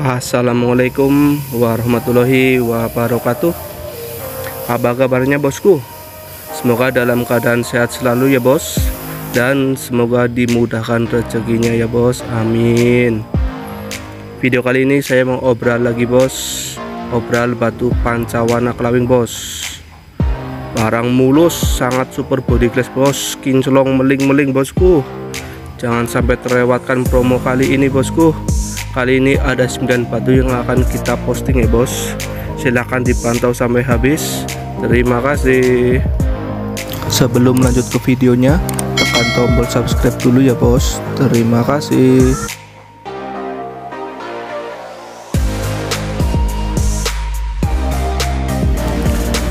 Assalamualaikum warahmatullahi wabarakatuh. Apa kabarnya bosku? Semoga dalam keadaan sehat selalu ya bos. Dan semoga dimudahkan rezekinya ya bos. Amin. Video kali ini saya mau obral lagi bos. Obral batu pancawana kelawing bos. Barang mulus sangat super body glass bos. Kinclong meling-meling bosku. Jangan sampai terlewatkan promo kali ini bosku Kali ini ada 9 batu yang akan kita posting ya bos. Silahkan dipantau sampai habis. Terima kasih. Sebelum lanjut ke videonya Tekan tombol subscribe dulu ya bos. Terima kasih.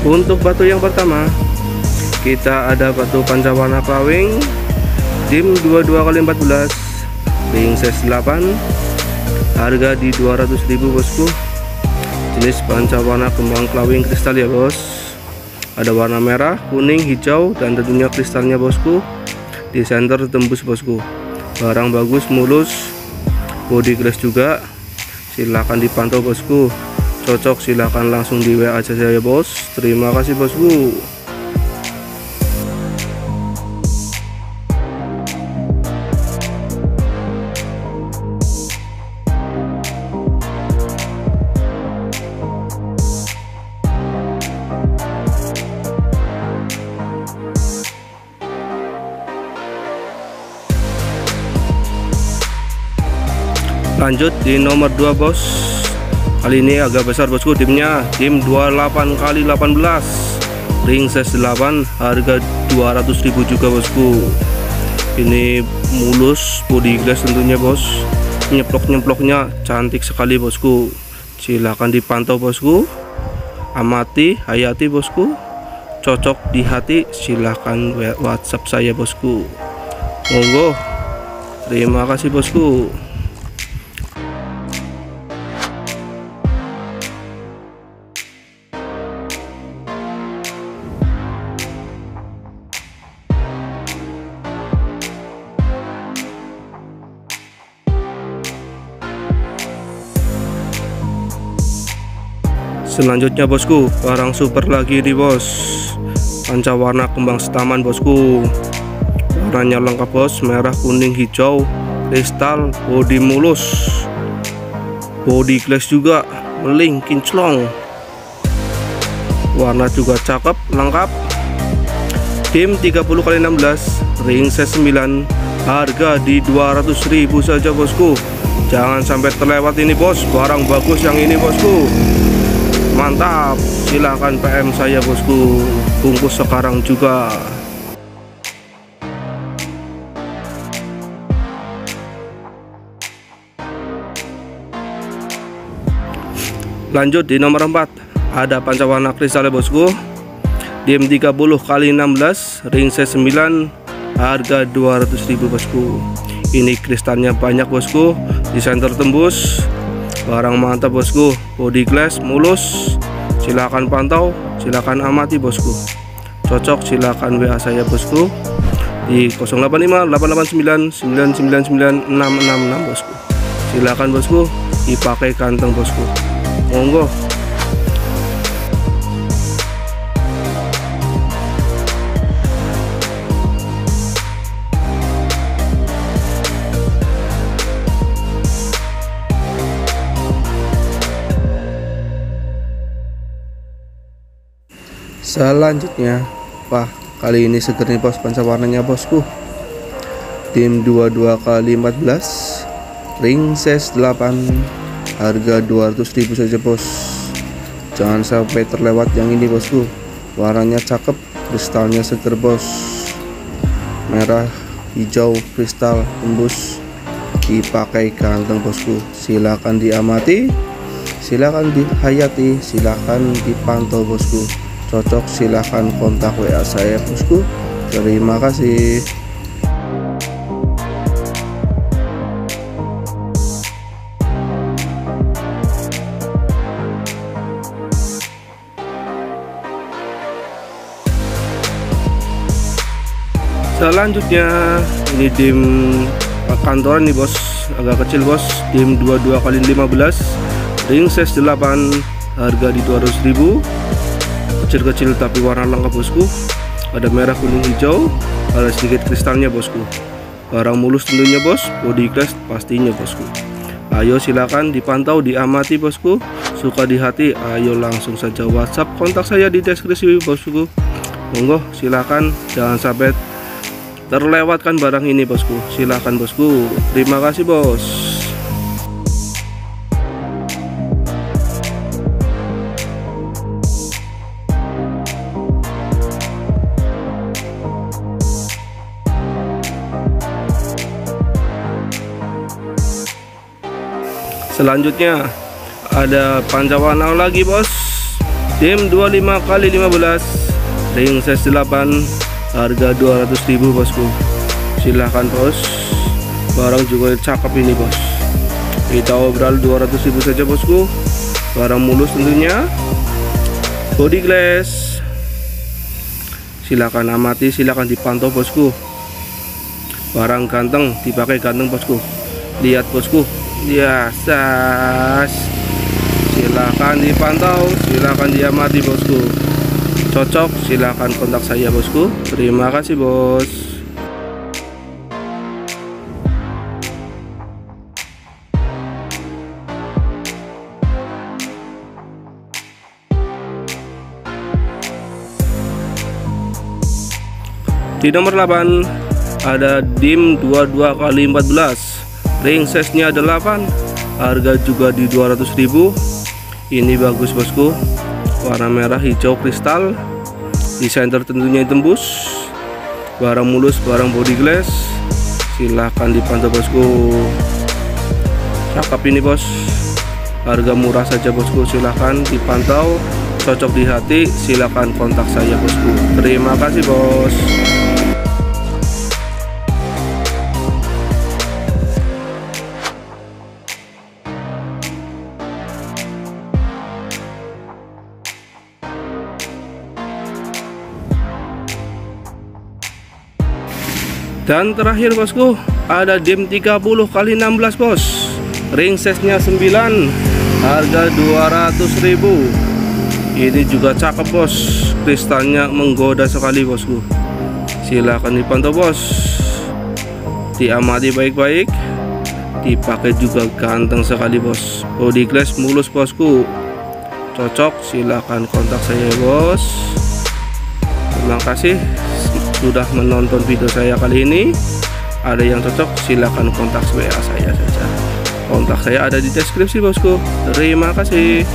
Untuk batu yang pertama Kita ada batu pancawarna pawing dim 22 kali 14 ring size 8 harga di 200.000 bosku. Jenis panca warna kembang kelawing kristal ya bos. Ada warna merah kuning hijau dan tentunya kristalnya bosku. Di center tembus bosku. Barang bagus mulus body glass juga. Silahkan dipantau bosku. Cocok silahkan langsung di WA aja ya bos. Terima kasih bosku lanjut di nomor 2 bos. Kali ini agak besar bosku. Timnya tim 28 kali 18 ring size 8 harga 200.000 juga bosku. Ini mulus body glass tentunya bos. Nyeplok-nyeploknya cantik sekali bosku. Silahkan dipantau bosku. Amati hayati bosku. Cocok di hati silahkan whatsapp saya bosku. Monggo. Terima kasih bosku selanjutnya bosku barang super lagi di bos. Panca warna kembang setaman bosku. Warnanya lengkap bos. Merah kuning hijau kristal body mulus. Body glass juga meling kinclong. Warna juga cakep lengkap. Tim 30 kali 16 ring size 9 harga di 200.000 saja bosku. Jangan sampai terlewat ini bos. Barang bagus yang ini bosku mantap. Silahkan PM saya bosku. Bungkus sekarang juga. Lanjut di nomor 4 ada pancawarna kristal ya bosku dim 30 kali 16 ring size 9 harga 200.000 bosku. Ini kristalnya banyak bosku. Di center tembus barang mantap bosku. Body glass mulus. Silahkan pantau silahkan amati bosku. Cocok silahkan WA saya bosku. Di 085 889 999 666 bosku. Silahkan bosku. Dipakai kantong bosku. Monggo selanjutnya wah kali ini seger nih bos. Panca warnanya bosku. Tim 22 kali 14 ring size 8 harga 200.000 saja bos. Jangan sampai terlewat yang ini bosku. Warnanya cakep kristalnya seger bos. Merah hijau kristal tembus. Dipakai kantong bosku. Silahkan diamati. Silahkan dihayati. Silahkan dipantau bosku cocok silahkan kontak WA saya bosku terima kasih. Selanjutnya ini tim kantoran nih bos. Agak kecil bos. Dim 22 kali 15 ring size 8 harga di 200.000 kecil-kecil tapi warna lengkap bosku. Ada merah kuning hijau. Ada sedikit kristalnya bosku. Barang mulus tentunya bos. Body glass pastinya bosku. Ayo silakan dipantau diamati bosku. Suka di hati ayo langsung saja whatsapp. Kontak saya di deskripsi bosku. Monggo silakan. Jangan sampai terlewatkan barang ini bosku. Silahkan bosku. Terima kasih bos selanjutnya ada pancawanau lagi bos. Dim 25 kali 15 ring size 8 harga 200.000 bosku. Silahkan bos. Barang juga cakep ini bos. Kita obrol 200.000 saja bosku. Barang mulus tentunya. Body glass. Silahkan amati silahkan dipantau bosku. Barang ganteng dipakai ganteng bosku. Lihat bosku ya sas silahkan dipantau silahkan diamati bosku. Cocok silahkan kontak saya bosku. Terima kasih bos. Di nomor 8 ada dim 22 kali 14 ring size nya 8 harga juga di 200.000 ini bagus bosku. Warna merah hijau kristal. Desain tertentunya tembus. Barang mulus barang body glass. Silahkan dipantau bosku. Cakep ini bos. Harga murah saja bosku. Silahkan dipantau. Cocok di hati silahkan kontak saya bosku. Terima kasih bos Dan terakhir bosku, ada dim 30 kali 16 bos. Ring size nya 9, harga 200.000. Ini juga cakep bos. Kristalnya menggoda sekali bosku. Silahkan dipantau bos. Diamati baik-baik. Dipakai juga ganteng sekali bos. Body glass mulus bosku. Cocok silahkan kontak saya bos. Terima kasih sudah menonton video saya kali ini ada yang cocok silahkan kontak WA saya saja. Kontak saya ada di deskripsi bosku. Terima kasih